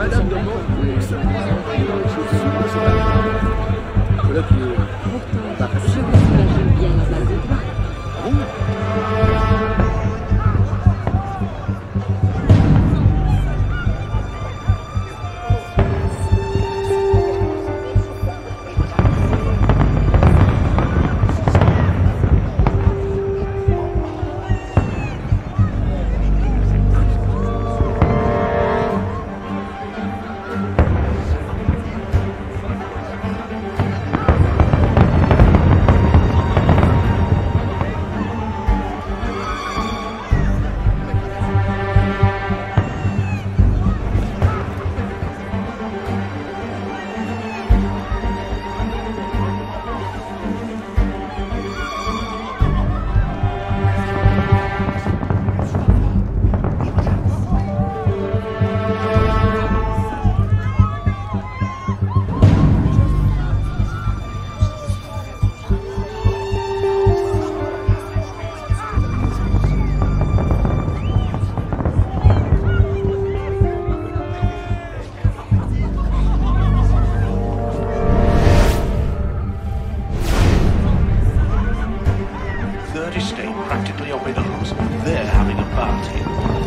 Madame de Morcourt de Voilà qui est. Pourtant, je vous They're having a party.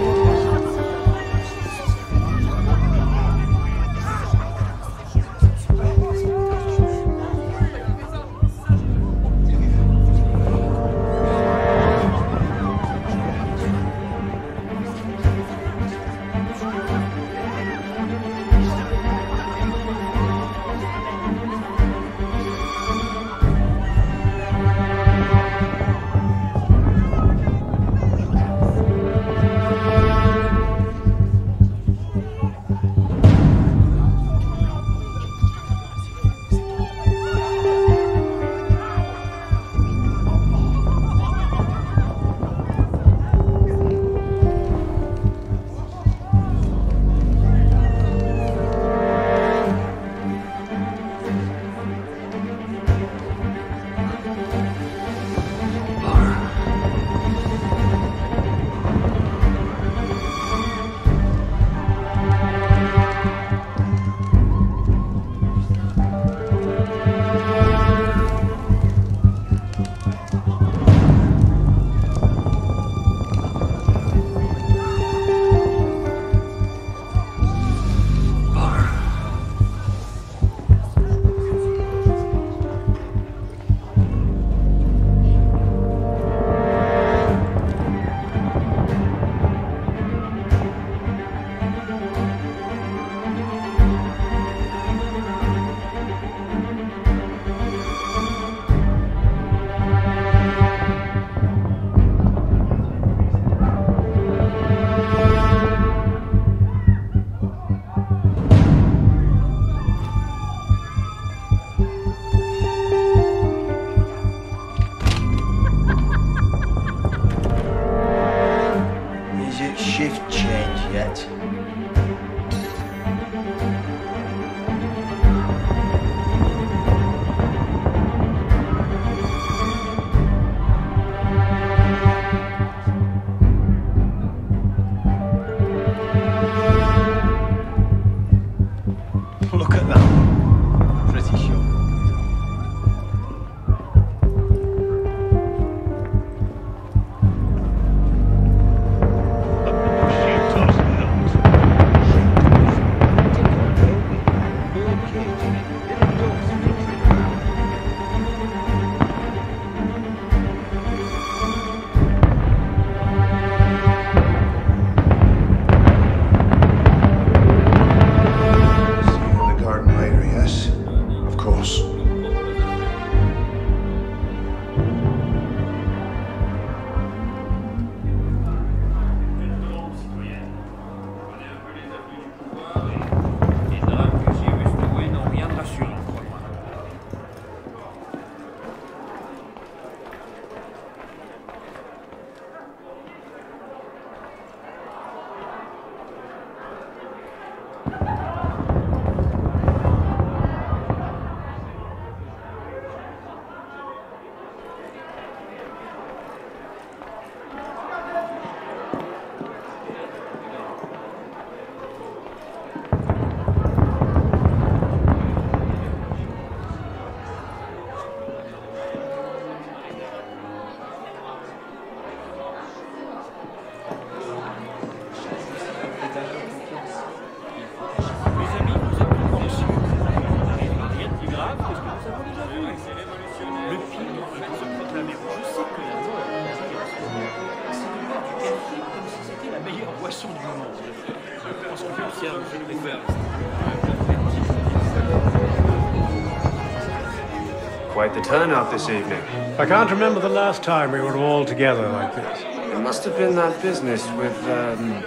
Quite the turnout this evening. I can't remember the last time we were all together like this. It must have been that business with, um...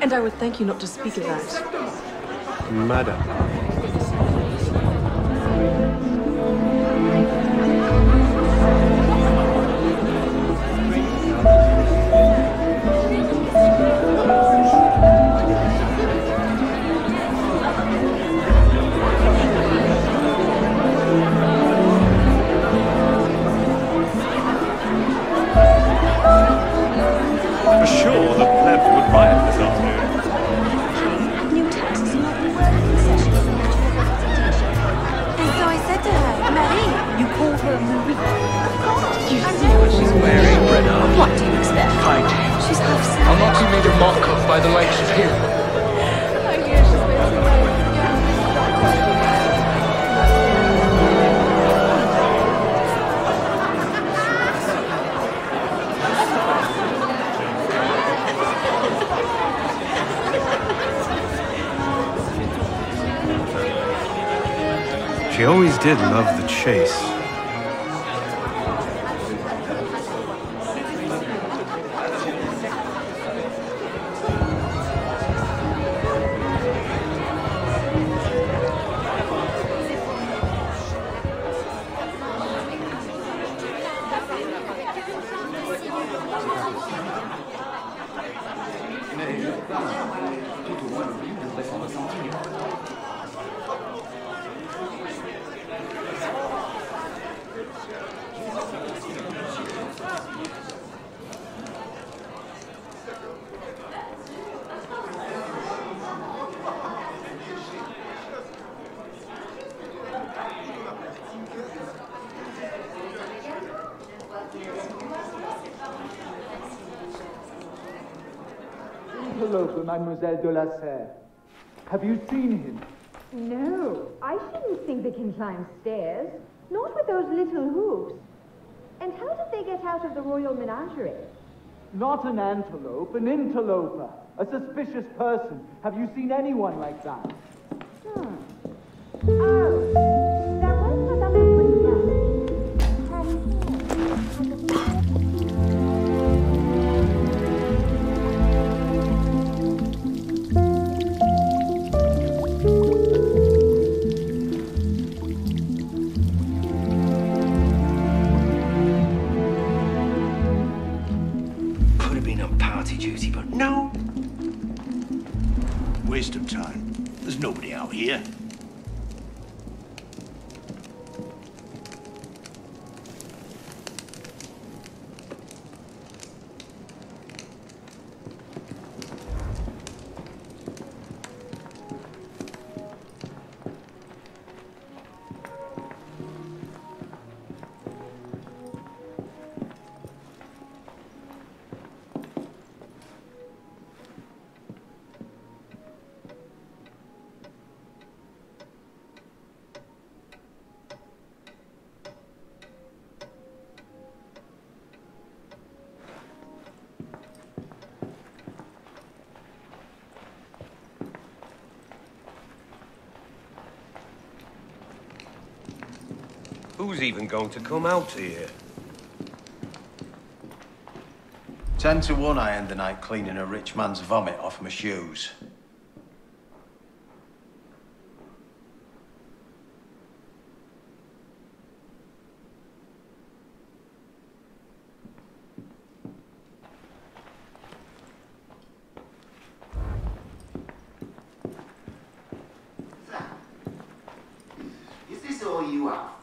And I would thank you not to speak of that. Madam. She's wearing, Brenna? What do you expect? Fighting. She's half I'll not be made a mock of by the likes of him. She always did love the chase. Mademoiselle de la Serre. Have you seen him? No, I shouldn't think they can climb stairs. Not with those little hoofs. And how did they get out of the royal menagerie? Not an antelope, an interloper. A suspicious person. Have you seen anyone like that? Hmm. Oh, Waste of time. There's nobody out here. Who's even going to come out here? Ten to one I end the night cleaning a rich man's vomit off my shoes. Is this all you have? Scandalous.